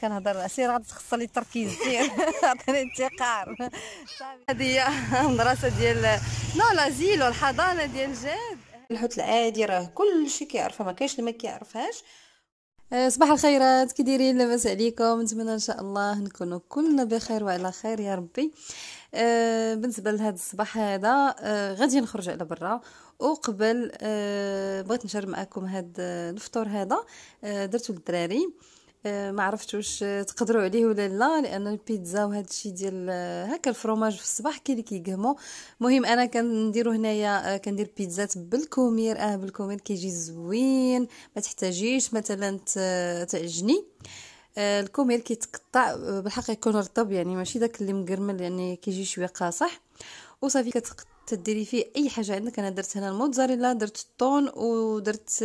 كنهضر سير غادي تخص لي التركيز سير. عطيني انتقار هذه هي المدرسة ديال نو لازيل والحضانه ديال جاد. الحوت العادي راه كلشي كيعرفها ما كاينش اللي ما كيعرفهاش. آه، صباح الخيرات كي دايرين لاباس عليكم؟ نتمنى إن شاء الله نكونوا كلنا بخير وعلى خير يا ربي. آه بالنسبة لهذا الصباح هذا آه غادي نخرج على برا. وقبل آه بغيت نشارك معكم هذا الفطور هذا. آه درتو للدراري. آه، ما عرفت واش تقدروا عليه ولا لا لأن البيتزا وهذا الشيء ديال آه، هكا ال fromage في الصباح كاين اللي كيقهمو. المهم أنا كنديرو هنايا آه، كندير بيتزات بالكومير. آه بالكومير كيجي زوين ما تحتاجيش مثلا تعجني. الكومير كيتقطع بالحق يكون رطب يعني ماشي داك اللي مقرمل يعني كيجي شوية قاصح. وصافي كتديري فيه أي حاجة عندك. أنا درت هنا الموتزاريلا درت الطون ودرت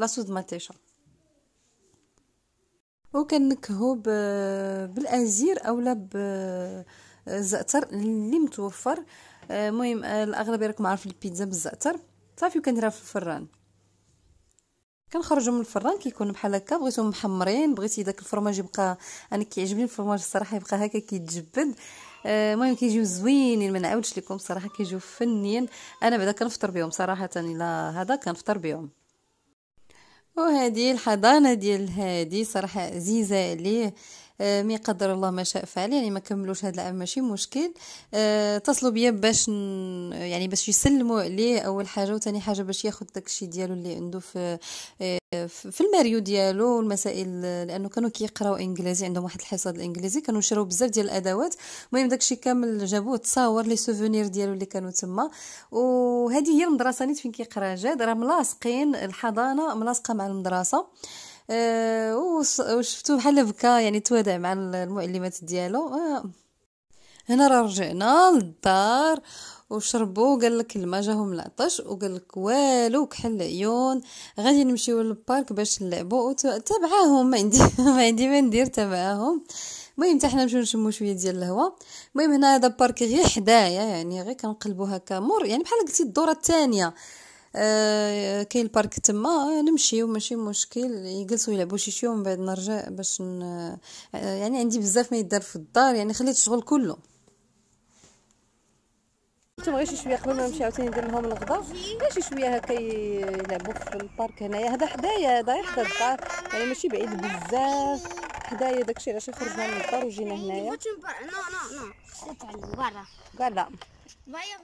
لاصوص ماتيشا وكنكهو بالأزير اولا بالزعتر اللي متوفر. المهم الأغلبية راكم عارفين البيتزا بالزعتر صافي وكنديرها في الفران. كنخرجوا من الفران كيكون بحال هكا. بغيتهم محمرين بغيتي داك الفرماج يبقى أنا كيعجبني الفرماج الصراحة يبقى هكا كيتجبد. المهم كيجيو زوينين ما نعاودش لكم الصراحة كيجيو فنيين. أنا بعدا كنفطر بهم صراحة الا هذا كنفطر بهم. وهذه الحضانة ديال هادي صراحة عزيزة عليه. مي قدر الله ما شاء فعل يعني ما كملوش هذا العام ماشي مشكل. أه اتصلوا بيا باش. يعني باش يسلموا عليه أول حاجة وثاني حاجة باش ياخذ داكشي ديالو اللي عنده في آه، في الماريو ديالو المسائل لأنه كانوا كيقراو إنجليزي عندهم واحد الحصه الإنجليزي كانوا شراو بزاف ديال الأدوات. المهم داكشي كامل جابوه تصاور لي souvenir ديالو اللي كانوا تما. وهذه هي المدرسة نيت فين كيقرا جاد؟ راه ملاصقين الحضانة ملاصقة مع المدرسة. وشفتو بحال بكا يعني توادع مع المعلمات ديالو. أه. هنا راه رجعنا للدار وشربوا قال لك الماء جاهم العطش وقال لك والو كحل العيون غادي نمشيو لل parc باش نلعبوا تبعاهم ما عندي ما عندي ما ندير تبعاهم. المهم حتى حنا نمشيو نشمو شوية ديال الهواء المهم هنا هذا بارك غير حدايا يعني غير كنقلبوا هكا مور يعني بحال قلتي الدورة الثانية آه كاين البارك تما نمشيو ماشي مشكل. يجلسوا يلعبوا شي شوية ومن بعد نرجع باش ن... آه، يعني عندي بزاف ما يدار في الدار يعني خليت الشغل كله. غير شي شوية قبل ما نمشي عاوتاني ندير لهم الغدا. غير شي شوية هكا يلعبوا في البارك هنايا. هذا حدايا هذا حدا الدار. يعني ماشي بعيد بزاف. حدايا داكشي علاش خرجنا من الدار وجينا هنايا. برا غير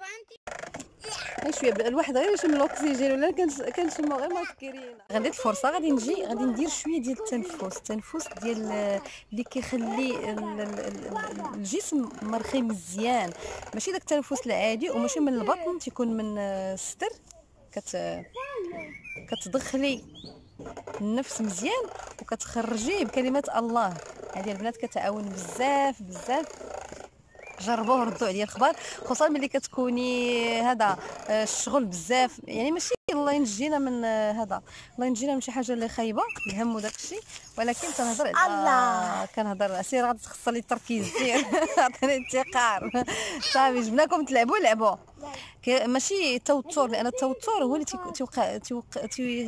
شوية الواحد غير يشم الأكسجين ولا كنشم غير مسكرين غندير الفرصة غادي نجي غادي ندير شوية ديال التنفس. التنفس ديال اللي كيخلي الجسم مرخي مزيان. ماشي داك التنفس العادي وماشي من البطن تيكون من الصدر كت كتدخلي النفس مزيان وكتخرجيه بكلمات الله. هذه البنات كتعاون بزاف بزاف. جربوه ردوا عليا الخبر خصوصا ملي كتكوني هذا آه، الشغل بزاف يعني ماشي الله ينجينا من هذا الله ينجينا من شي حاجة اللي خايبة الهم وداك الشيء. ولكن كنهضر على كنهضر سير غادي تخص لي التركيز سير. عطيني انتقار صافي جبناكم تلعبوا لعبوا. ماشي توتر لأن التوتر هو اللي تيوقع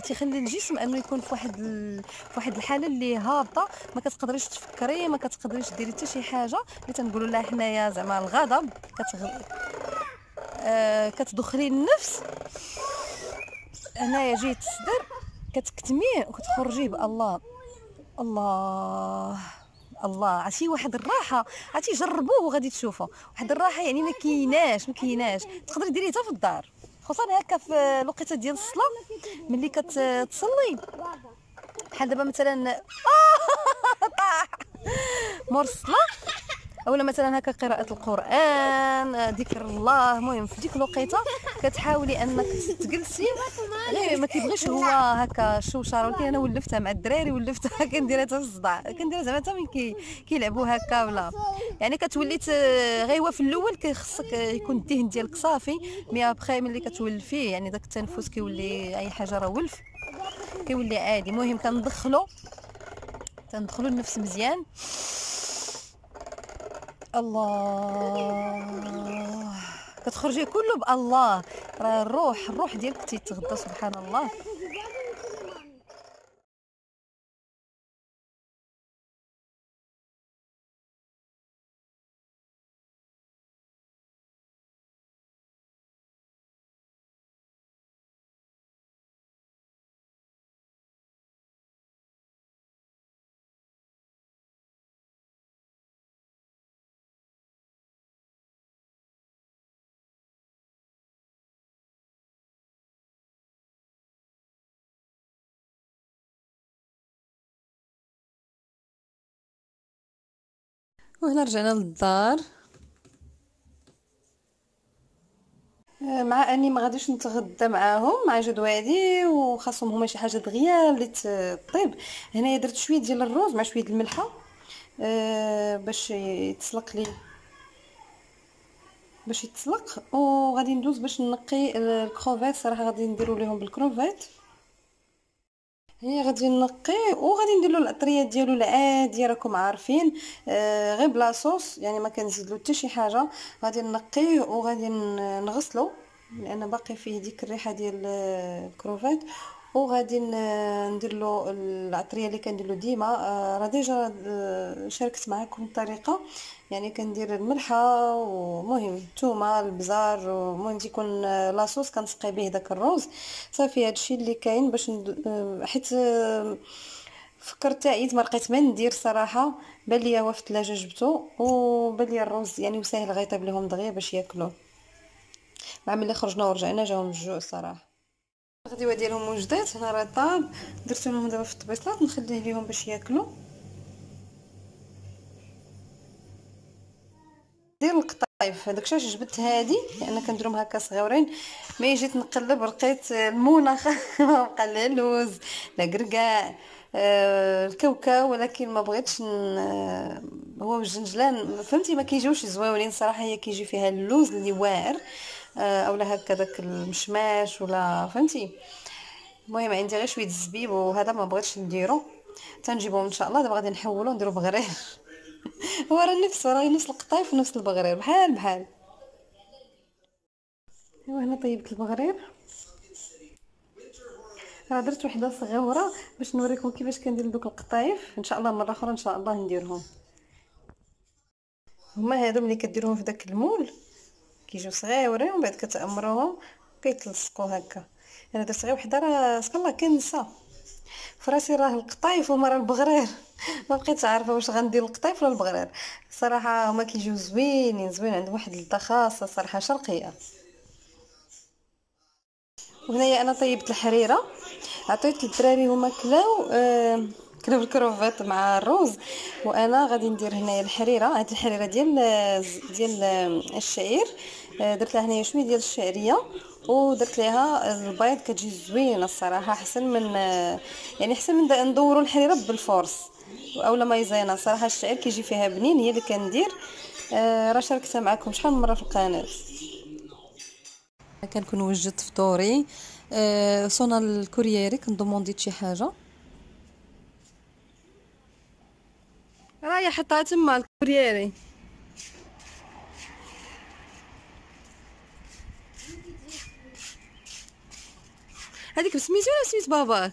تيخلي الجسم أنه يكون في واحد ال... في واحد الحالة اللي هابطة ما كتقدريش تفكري ما كتقدريش ديري حتى شي حاجة. اللي تنقولوا لها حنايا زعما الغضب كتغ... آه كتدخلي النفس. هنايا جيت الصدر كتكتميه وكتخرجيه بالله. الله الله. عرفتي واحد الراحة عرفتي جربوه وغادي تشوفوا واحد الراحة يعني ما كايناش ما كايناش. تقدري ديريه حتى في الدار. خصوصا هكا في الوقيتة ديال الصلاة ملي كتصلي. بحال دابا مثلا طاح. مور الصلاة. اولا مثلا هكا قراءة القرآن ذكر الله المهم في ديك الوقيتة كتحاولي أنك تجلسي. يعني ما كيبغيش هو هكا الشوشره ولكن أنا ولفتها مع الدراري ولفتها كنديرها حتى الصداع كنديرها زعما حتى من كي كيلعبوا هكا ولا. يعني كتولي غير هو في الأول كيخصك يكون الذهن ديالك صافي مي ابخي ملي كتولفيه يعني داك التنفس كيولي أي حاجة راه ولف كيولي عادي. المهم كندخلو تندخلو النفس مزيان. الله. كتخرجي كله بألله. راه الروح الروح ديالك تيتغدى سبحان الله. وهنا رجعنا للدار. آه، مع أني ما غاديش نتغدى معاهم مع جدوادي وخاصهم هما شي حاجة دغيا اللي طيب هنايا درت شوية ديال الروز مع شوية الملحة أه باش يتسلق لي. باش يتسلق وغادي ندوز باش نقي الكروفيت. صراحة غادي نديرو ليهم بالكروفيت. هي غادي نقيه وغادي ندير له الأطرية ديالو العادية راكم عارفين. آه غير بلا صوص يعني ما كنزيد له حتى شي حاجة. غادي نقيه وغادي نغسلو لأن باقي فيه ديك الريحة ديال الكروفيت وغادي ندير له العطرية اللي كندير له ديما. آه، راه déjà آه، شاركت معكم الطريقة. يعني كندير الملحة ومهم الثومه البزار ومهم تيكون آه، la sauce كنسقي به داك الروز. صافي هادشي اللي كاين باش حيت فكرت عيد ما لقيت ما ندير صراحة. بان ليا هو في الثلاجة جبتو وبان ليا الروز يعني وسهل غيطيب لهم دغيا باش ياكلوه مع ملي خرجنا ورجعنا جاهم الجوع الصراحه الغديوه ديالهم وجدات هنا راه طاب. درت لهم دابا في الطبيصات نخليه ليهم باش ياكلوا. دير القطايف هذاك الشيء جبت هادي لأن كنديرهم هكا صغيورين mais جيت نقلب لقيت المونه بقى لا اللوز لا كركاع آه الكاوكاو ولكن ما بغيتش هو والجنجلان فهمتي؟ ما كيجيوش زويونين صراحة هي كيجي فيها اللوز اللي واعر. اولا هكا داك المشماش ولا فهمتي. المهم عندي غير شوية الزبيب وهذا ما بغيتش نديرو. تنجيبهم إن شاء الله. دابا غادي نحولو نديرو بغرير. هو راه نفس راه نفس القطايف ونفس البغرير. بحال بحال. أيوا هنا طيبت البغرير. راه درت وحدة صغيرة باش نوريكم كيفاش كندير دوك القطايف. إن شاء الله مرة أخرى إن شاء الله نديرهم. هما هادو ملي كديرهم في داك المول. كيجيو صغيورين ومن بعد كتعمروهم كيتلصقوا هكا. أنا درت غير وحدة راه سبحان الله كنسى. فراسي راه القطايف وما راه البغرير. ما بقيتش عارفة واش غندير القطايف ولا البغرير. صراحة هما كيجيو زوينين زوين عندهم واحد اللذه خاصة صراحة شرقية. وهنايا أنا طيبت الحريرة. عطيت الدراري هما كلاو آه كلاو الكروفيت مع الروز. وأنا غادي ندير هنايا الحريرة. هاد الحريرة ديال ديال الشعير. آه، درت لها هنايا شوية ديال الشعرية ودرت ليها البيض كتجي زوينة الصراحة أحسن من آه، يعني أحسن من ندوروا الحريرة بالفورس اولا مايزينا صراحة الشعير كيجي فيها بنين هي اللي كندير. آه راه شاركتها معكم شحال من مرة في القناة؟ كنكون وجدت فطوري آه صونا ال corriere كنت دومونديت شي حاجة. رايح حطها تما ال corriere. هذيك بسميتو ولا سميت باباك؟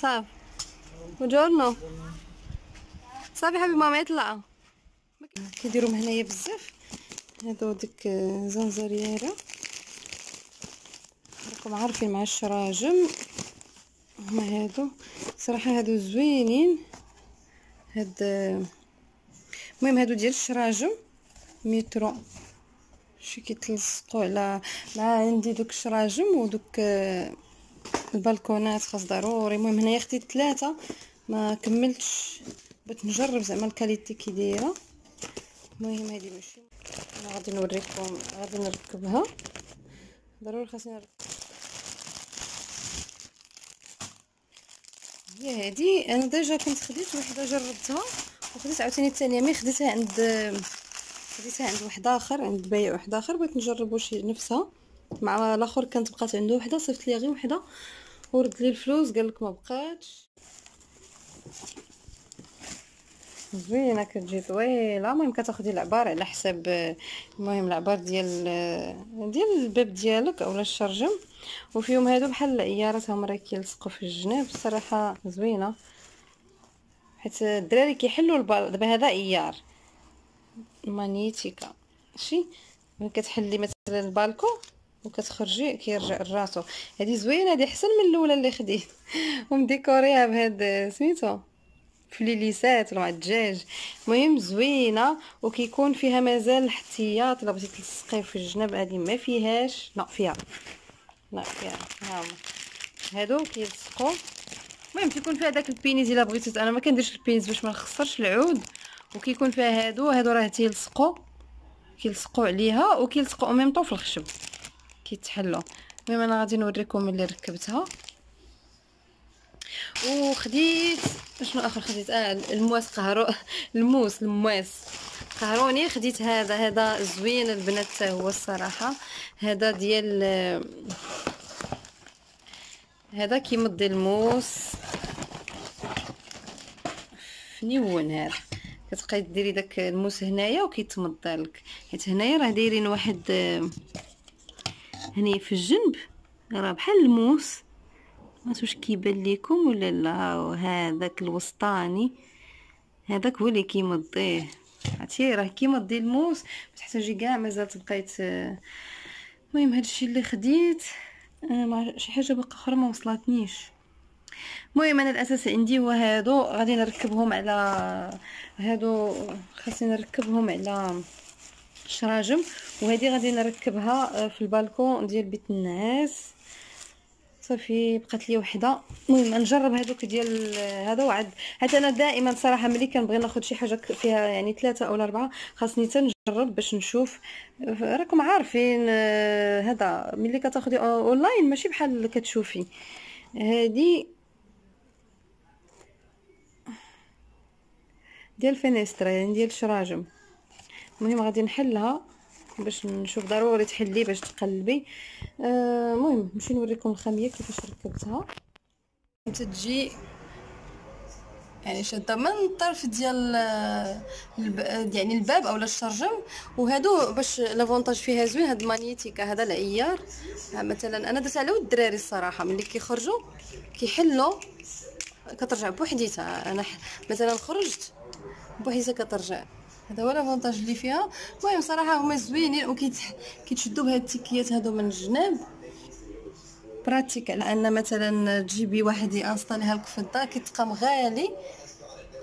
صافي. بونجورنو صافي حبيبي ماما يطلع كيديروا هنايا بزاف. هادو ديك زنزرياره راكم عارفين مع الشراجم. هما هادو. صراحة هادو زوينين. هاد المهم هادو ديال الشراجم مترو. شي كيتلصقوا على مع عندي دوك الشراجم ودوك البالكونات خاص ضروري. المهم هنايا أختي ثلاثة ما كملتش. بغيت نجرب زعما ال qualité كي دايرة. المهم هادي ماشي. أنا غادي نوريكم غادي نركبها. ضروري خاصني نركب. هي هادي. أنا déjà كنت خديت وحدة جربتها. وخديت عاوتاني الثانية mais خديتها عند خديتها عند واحد آخر عند بيع واحد آخر بغيت نجرب واش نفسها. مع الآخر كانت بقات عنده وحدة صيفط ليا غير وحدة. ورد لي الفلوس قال لك ما بقاتش. زوينة كتجي طويلة. المهم كتاخدي العبار على حساب المهم العبار ديال ديال الباب ديالك أولا الشرجم. وفيهم هادو بحال العيارات هما راه كيلصقوا في الجناب. الصراحه زوينة. حيت الدراري كيحلوا البال دابا هذا عيار مانيتيكا ماشي؟ ملي كتحلي مثلا البالكو وكتخرجي كيرجع لراسو. هذه زوينة هذه أحسن من الأولى اللي خديت. ومديكوريها بهاد سميتو؟ فليليسات ولا مع الدجاج. المهم زوينة وكيكون فيها مازال الاحتياط. إلا بغيتي تلصقيه في الجناب هذه ما فيهاش. لا فيها. لا ها هما هادو كيلصقوا المهم تيكون فيها داك ال punaises إلا بغيتي أنا ما كنديرش ال punaises باش ما نخسرش العود. وكيكون فيها هادو هادو راه تيلصقوا كيلصقوا عليها وكيلصقوا même طو في الخشب. كيتحلوا. المهم أنا غادي نوريكم اللي ركبتها. وخديت شنو آخر خديت؟ آه المواس قهرو الموس المواس. قهروني خديت هذا هذا زوين البنات حتى هو الصراحة. هذا ديال هذا كيمضي الموس. فنيون هذا كتبقاي ديري داك الموس هنايا وكيتمضى لك. حيت هنايا راه دايرين واحد هني في الجنب راه بحال الموس. ما واش كيبان لكم ولا لا. هذاك الوسطاني هذاك هو اللي كيمضيه. عرفتي؟ راه كيمضي الموس. ما تحتاجي كاع مازال تبقاي المهم هادشي اللي خديت آه مع شي حاجة باقا أخرى ما وصلتنيش المهم أنا الأساس عندي هو هادو غادي نركبهم على هادو خاصني نركبهم على الشراجم وهذه غادي نركبها في البالكون ديال بيت النعاس صافي بقات لي وحدة. المهم نجرب هذوك ديال هذا وعد حتى أنا دائما صراحة ملي كنبغي ناخذ شي حاجة فيها يعني ثلاثة أو اربعه خاصني تنجرب باش نشوف. راكم عارفين آه، هذا ملي كتاخدي اونلاين ماشي بحال كتشوفي. هذه ديال finestra يعني ديال الشراجم. المهم غادي نحلها باش نشوف ضروري تحلي باش تقلبي. آه، المهم آه نمشي نوريكم الخامية كيفاش ركبتها. تجي يعني شادة من الطرف ديال الب... يعني الباب اولا الشرجم وهادو باش l'avantage فيها زوين هاد ال magnetica هذا العيار. مثلا أنا درت على الدراري الصراحة ملي كيخرجوا كيحلوا كترجع بوحديتها. أنا مثلا خرجت بوحديتها كترجع هذا هو l'avantage اللي فيها. المهم صراحة هما زوينين وكيتشدوا بهاد التيكيات هادو من الجناب. pratique على ان مثلا تجيبي واحد ينستاليها لك في الدار كيتقام غالي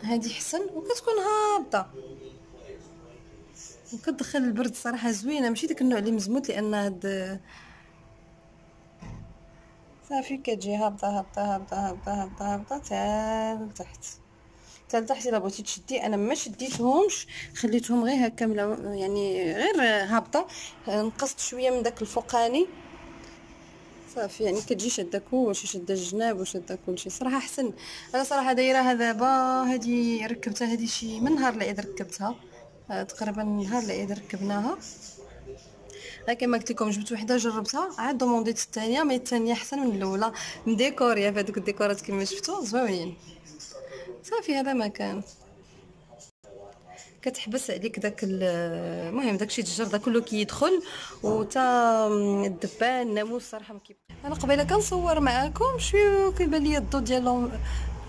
هادي حسن وكتكون هابطة. وكتدخل البرد صراحة زوينة. ماشي داك النوع اللي مزموت لأن هاد صافي كتجي هابطة هابطة هابطة هابطة هابطة هابطة حتى لتحت حتى لتحت الا بغيتي تشدي أنا ما شديتهمش خليتهم غير هكا يعني غير هابطة نقصت شوية من داك الفوقاني. صافي يعني كتجي شادة كلشي شادة الجناب وشادة كلشي. صراحة أحسن. أنا صراحة دايرها دابا هادي ركبتها هادي شي من نهار العيد ركبتها. آه، تقريبا نهار العيد ركبناها. كما قلت لكم جبت وحدة جربتها. عاد دومونديت الثانية mais الثانية أحسن من الأولى. مديكوريا فهادوك الديكورات كما شفتوا زوينين. صافي هذا ما كان. كتحبس عليك داك المهم داكشي الشجر كله كيدخل وتا الدبان الناموس صراحة ما أنا قبيلة كنصور معاكم شوية كيبان لي الضو ديال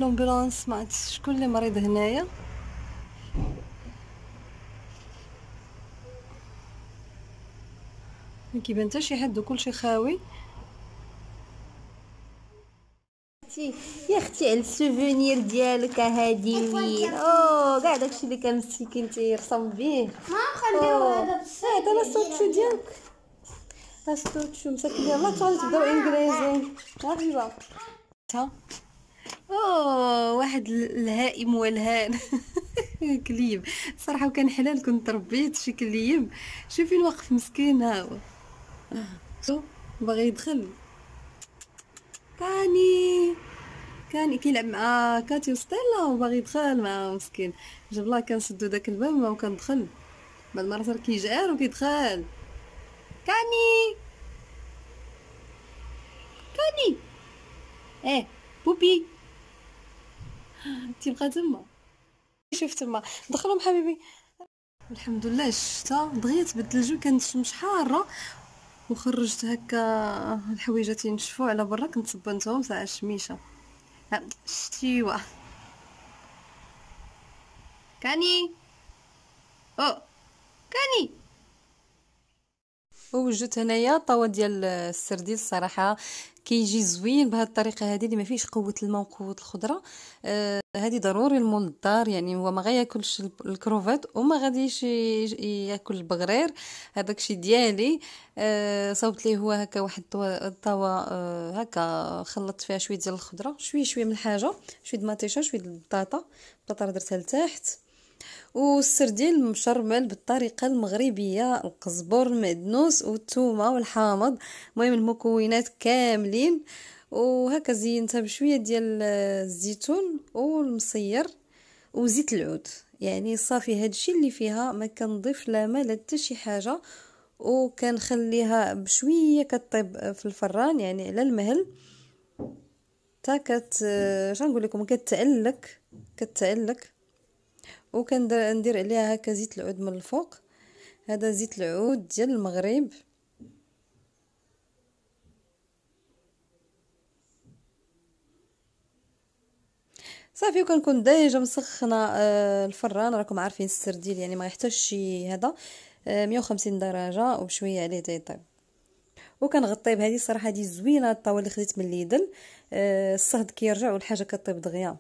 l'ambulance ما عرفتش شكون اللي مريض هنايا. ما كيبان حتى شي حد وكلشي خاوي. أختي يا أختي على السوفونير ديالك هادي. وين أو كاع داكشي اللي كان مسكين تيرسم به ما نخليو هذا هذا لا الصوتشو ديالك؟ الصوتشو مسكين يلاه تغادي تبداو إنجليزي. مرحبا تا أوه واحد الهائم والهان. كليب. صراحة وكان حلال كنت ربيت شي كليب. شوفي واقف مسكين ها هو. باغي يدخل؟ كاني كان كيلعب مع كاتي وستيلا وباغي يدخل مع مسكين. جاب الله كنسدو داك الباب ما كندخل بعد ما صار كيجعر وكيدخل. كاني! كاني! إيه بوبي. تيبقى تما. شوف تما. دخلهم حبيبي. الحمد لله الشتا دغيا تبدل الجو كانت الشمس حاره وخرجت هكا الحويجات ينشفوا على برا كنت صبنتهم ساعه الشميشة. شتيوا كاني؟ أو كاني؟ ووجدت هنايا طاوه ديال السردين الصراحة كيجي زوين بهذه الطريقة هذه اللي ما فيش قوة الماء وقوة الخضرة. آه ضروري لمول الدار يعني هو ما غياكلش الكروفات وما غاديش ياكل البغرير. هذاك الشيء ديالي. آه صوبت ليه هو هكا واحد الطاوه آه هكا خلطت فيها شوية ديال الخضرة شوية شوية من الحاجة شوية المطيشه شوية البطاطا. البطاطا درتها لتحت. والسردين مشرمل بالطريقة المغربية القزبر المعدنوس والثومه والحامض. المهم المكونات كاملين. وهكا زينتها بشوية ديال الزيتون والمصير وزيت العود. يعني صافي هادشي اللي فيها ما كنضيف لا ما لا حتى شي حاجة. وكنخليها بشوية كطيب في الفران يعني على المهل. تا كت شنقول لكم كتعلك كتعلك. وكندير عليها هكا زيت العود من الفوق. هذا زيت العود ديال المغرب. صافي وكنكون déjà مسخنة آه الفران. راكم عارفين السرديل يعني ما يحتاجش شي هذا. آه 150 درجة وبشويه عليه تيطيب وكنغطيه بهذه الصراحه هذه زوينة الطاوة اللي خديت من Lidl. آه الصهد كيرجع والحاجة كطيب دغيا.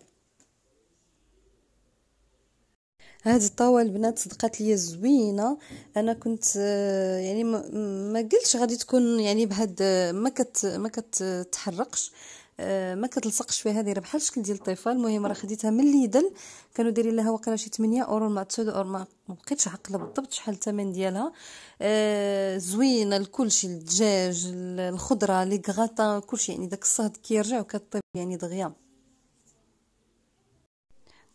هاد الطاوه البنات صدقات ليا زوينة. أنا كنت آه، يعني ما قلتش غادي تكون يعني بهاد ما كت ما كتحرقش آه، ما كتلصقش فيها دايرة بحال الشكل ديال الطيفه المهم راه خديتها من Lidl كانوا دايرين لها وقيلا شي 8 أورو مع 9 اورو ما بقيتش عاقلة بالضبط شحال الثمن ديالها. آه زوينة لكلشي الدجاج الخضرة les gâteaux كلشي يعني داك الصهد كيرجع وكطيب يعني دغيا.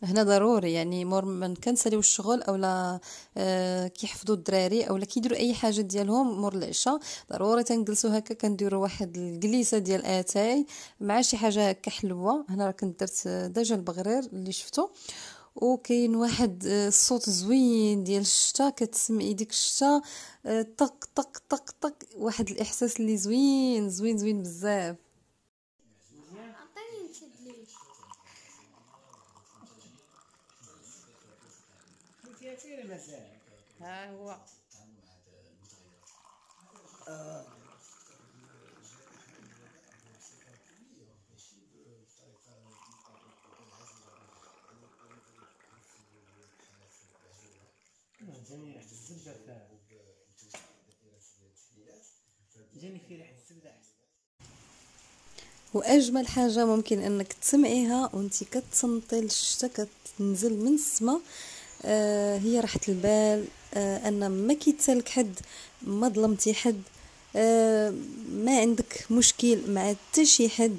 هنا ضروري يعني مور من كنساليو الشغل اولا آه كيحفظوا الدراري اولا كيديروا أي حاجة ديالهم مور العشاء ضروري تنجلسوا هكا كنديروا واحد الجليسة ديال آتاي مع شي حاجة هكا حلوة. هنا راه كنت درت déjà البغرير اللي شفتو وكاين واحد الصوت زوين ديال الشتا كتسمعي ديك الشتا آه، طق طق طق طق واحد الإحساس اللي زوين زوين زوين بزاف. هو وأجمل حاجة ممكن إنك تسمعيها وإنت كتصنتي الشتا كتنزل من السماء آه هي راحة البال. أن ما كيتسالك حد ما ظلمتي حد آه ما عندك مشكل مع حتى شي حد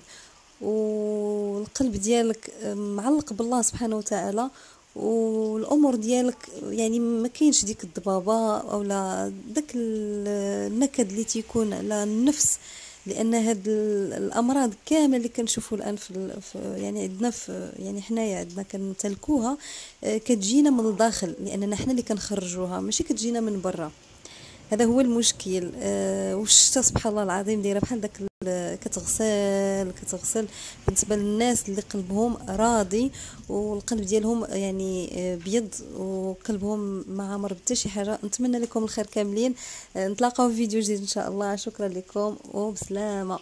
والقلب ديالك آه، معلق بالله سبحانه وتعالى والأمور ديالك يعني ما كاينش ديك الضبابة اولا داك النكد اللي تيكون على النفس. لأن هاد الأمراض كامله اللي كنشوفوا الآن في, يعني عندنا في يعني حنايا عندنا كنتلكوها آه، كتجينا من الداخل لأننا حنا اللي كنخرجوها ماشي كتجينا من برا. هذا هو المشكل. آه والشتا سبحان الله العظيم دايرة بحال داك كتغسل كتغسل. بالنسبة للناس اللي قلبهم راضي والقلب ديالهم يعني آه، بيض وقلبهم ما عمر بتا شي حاجة. نتمنى لكم الخير كاملين. آه، نتلاقاو في فيديو جديد إن شاء الله. شكرا لكم وبسلامة.